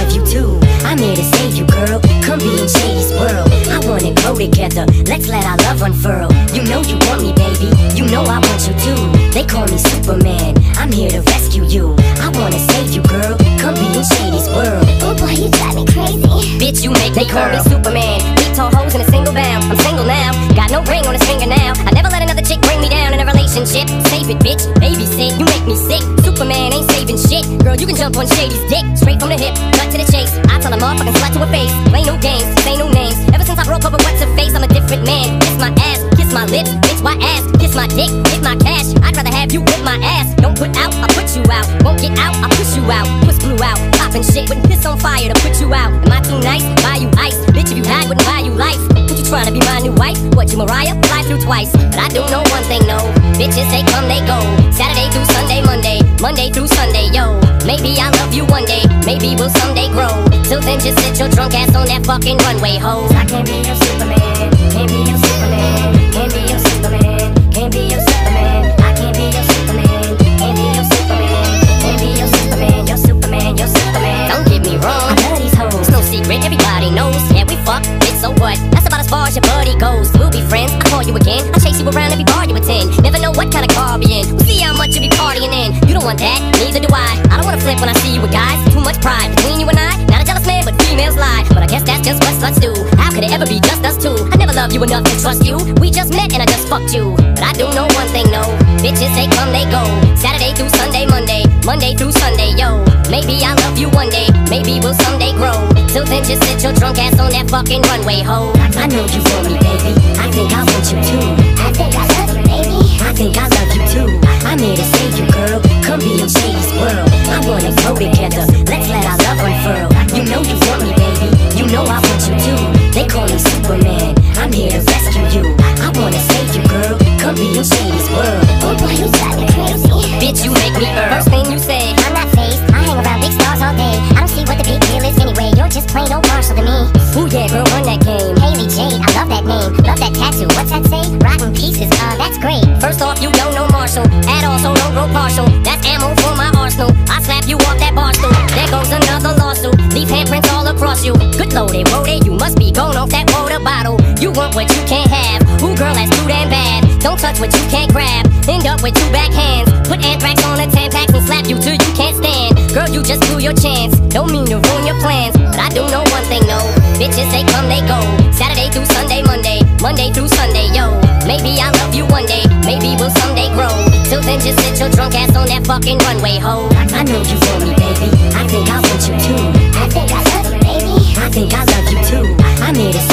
love you too. I'm here to save you, girl. Come be in Shady's world. I wanna grow together. Let's let our love unfurl. You know you want me, baby. You know I want you too. They call me Superman. I'm here to rescue you. I wanna save you, girl. Come be in Shady's world. Oh boy, you drive me crazy. Bitch, you make They me call me. Superman. Beat tall hoes in a single bound. I'm single now. Got no ring on his finger now. I never let another chick bring me down in a relationship. Save it, bitch. Babysit. You make me sick. Superman ain't. Girl, you can jump on Shady's dick. Straight from the hip. Cut to the chase. I tell a motherfucking slut to her face. Play no games. Say no names. Ever since I broke up with what's her face, I'm a different man. Kiss my ass. Kiss my lips. Bitch, why ass? Kiss my dick. Hit my cash. I'd rather have you with my ass. Don't put out. I'll put you out. Won't get out. I'll push you out. Push blew out. Popping shit. Wouldn't piss on fire to put you out. Am I too nice? Buy you ice. Bitch, if you had, wouldn't buy you life. What you trying to be my new wife? What you Mariah? Fly through twice. But I do know one thing, no. Bitches, they come, they go. Saturday through Sunday, Monday. Monday through Sunday, yo. Maybe I'll love you one day. Maybe we'll someday grow. Till then, just sit your drunk ass on that fucking runway, ho. I can't be your Superman. Can't be your Superman. Can't be your Superman. Can't be your Superman. I can't be your Superman. Can't be your Superman. Can't be your Superman. Your Superman. Your Superman. Don't get me wrong. I love these hoes. It's no secret, everybody knows. Yeah, we fuck, bitch, so what? That's about as far as your buddy goes. We'll be friends, I'll call you again. I'll chase you around every bar you attend. Never know what kind of car I'll be in. We'll see how much you be partying in. You don't want that, neither do I. I flip when I see you with guys. Too much pride between you and I. Not a jealous man, but females lie. But I guess that's just what sluts do. How could it ever be just us two? I never loved you enough to trust you. We just met and I just fucked you. But I do know one thing, no. Bitches, they come, they go. Saturday through Sunday, Monday. Monday through Sunday, yo. Maybe I'll love you one day. Maybe we'll someday grow. Till then, just sit your drunk ass on that fucking runway, ho. I know you want me, baby. I think I want you too. I think I love you, baby. I think I love you too. I'm here to save you, girl. Come be in Shady's pieces. Uh, that's great. First off, you don't know Marshall at all, so don't grow partial. That's ammo for my arsenal. I slap you off that bar stool. There goes another lawsuit. Leave handprints all across you. Good loaded, loaded. You must be going off that water bottle. You want what you can't have. Ooh, girl, that's too damn bad. Don't touch what you can't grab. End up with two back hands. Put anthrax on the tampax and slap you till you can't stand. Girl, you just blew your chance. Don't mean to ruin your plans, but I do know one thing, no. Bitches, they come, they go. Saturday through Sunday, Monday. Monday through Sunday, yo. Maybe I'll love you one day, maybe we'll someday grow. Till then, just sit your drunk ass on that fucking runway, ho. I know you for me, baby. I think I want you too. I think I love you, baby. I think I love you too. I need a